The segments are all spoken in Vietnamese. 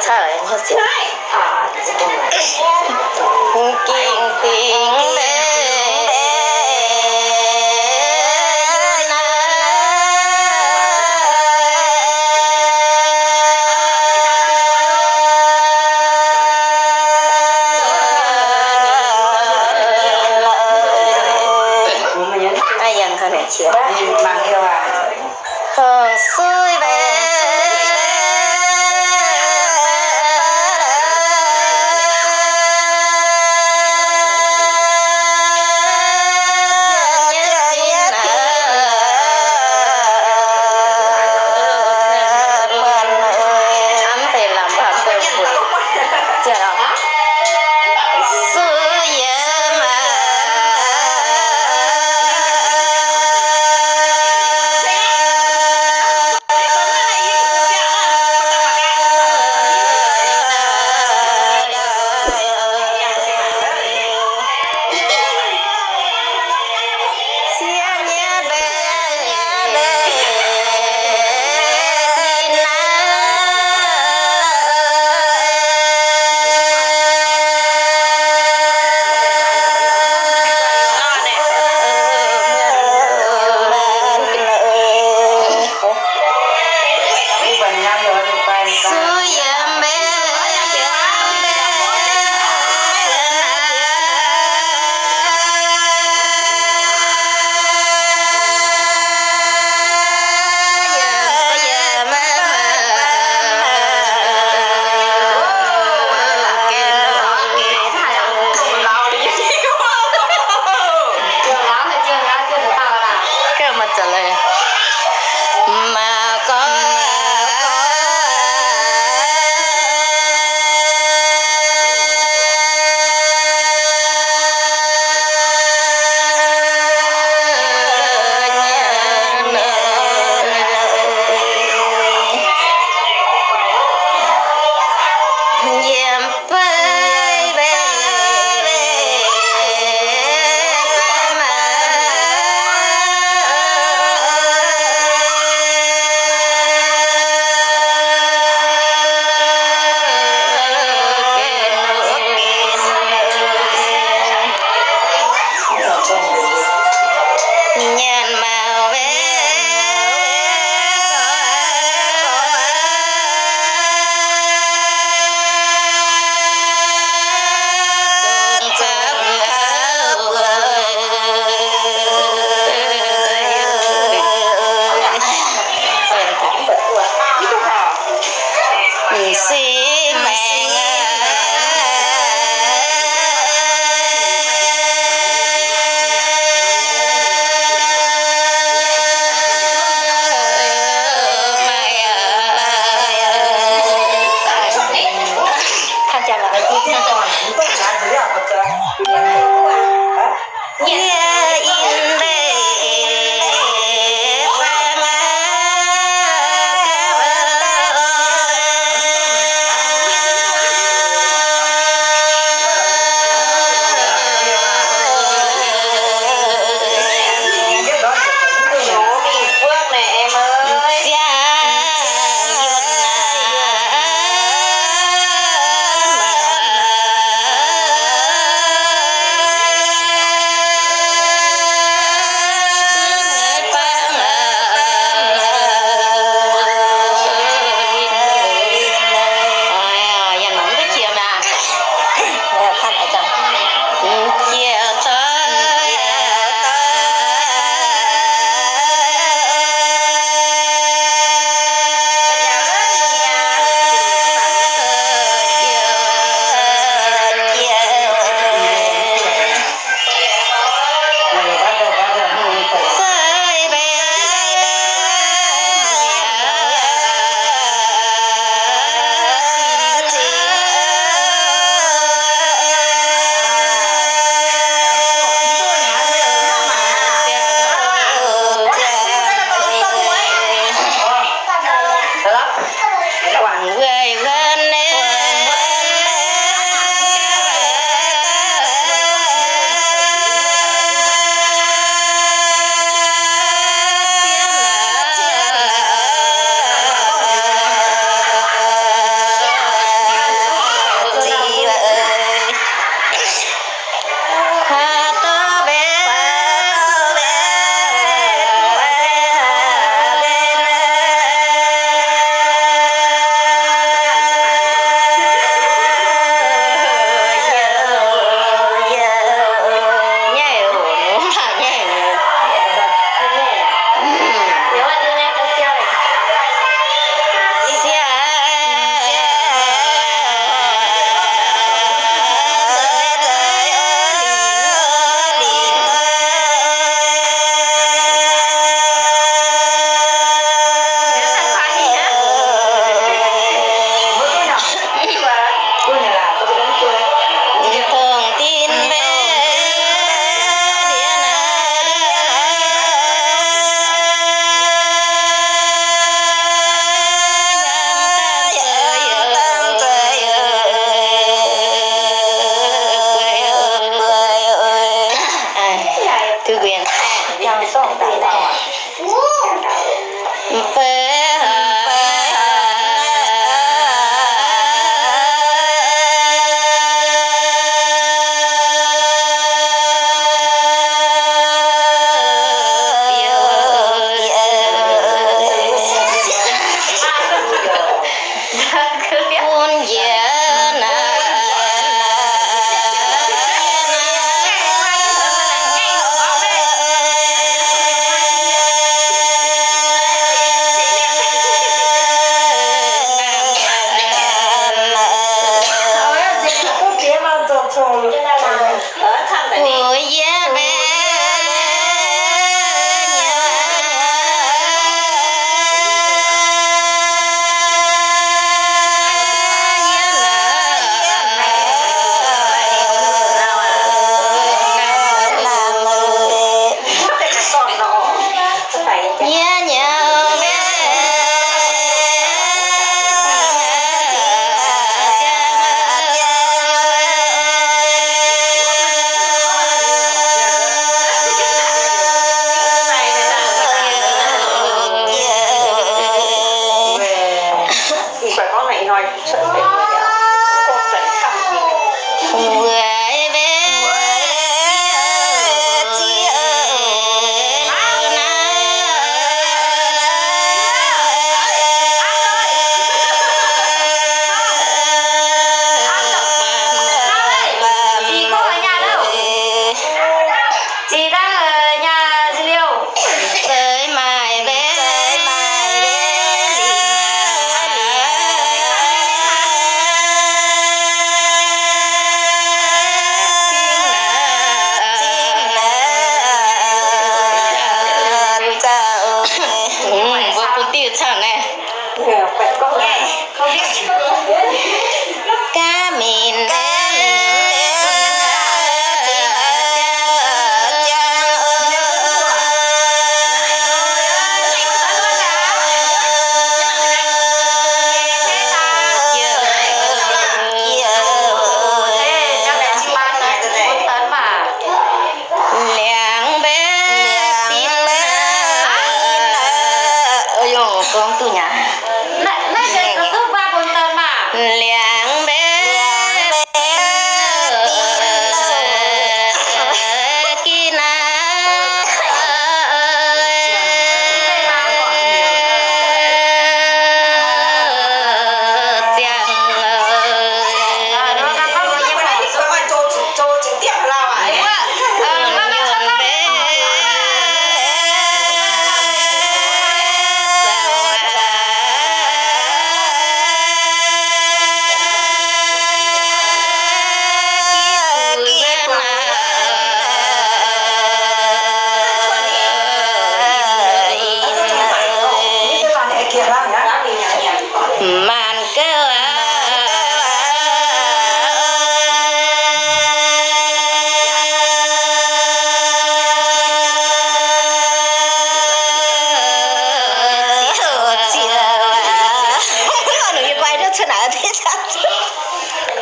잘 아니었어요. 인기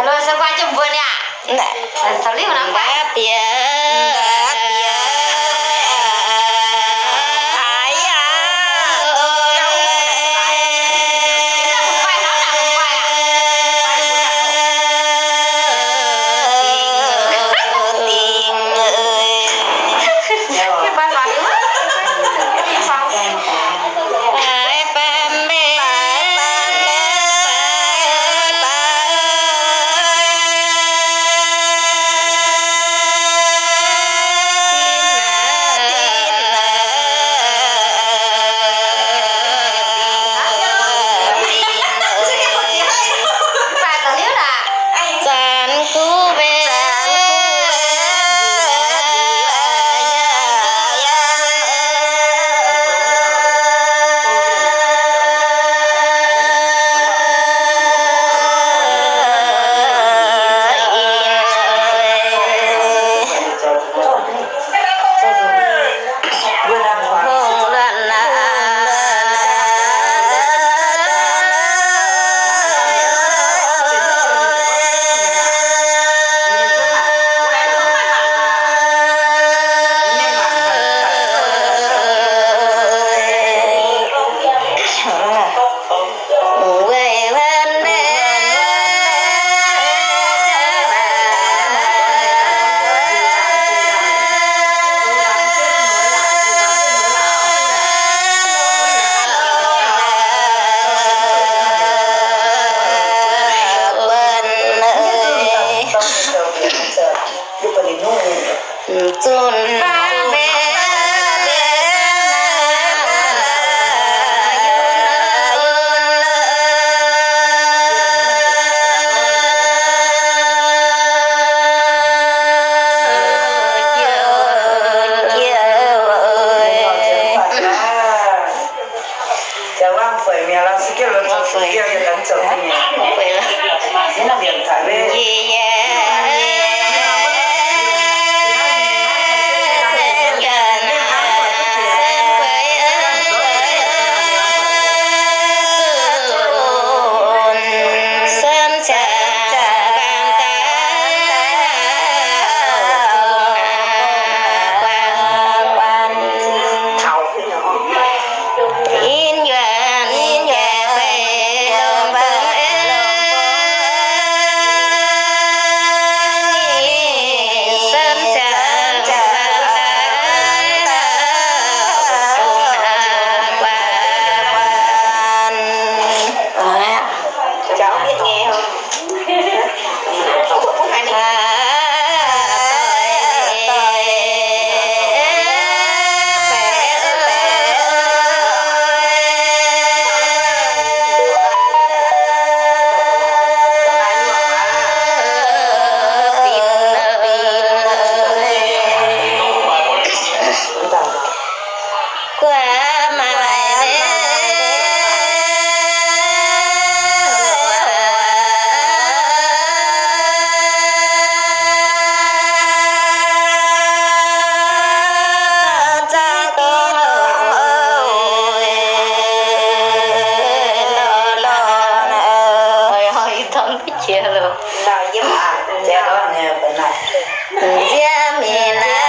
kalau sapa Cirebon ya? Enggak. Santoli menapa? Maaf ya. tontu cielo. No, yo. Cielo, no, no. nào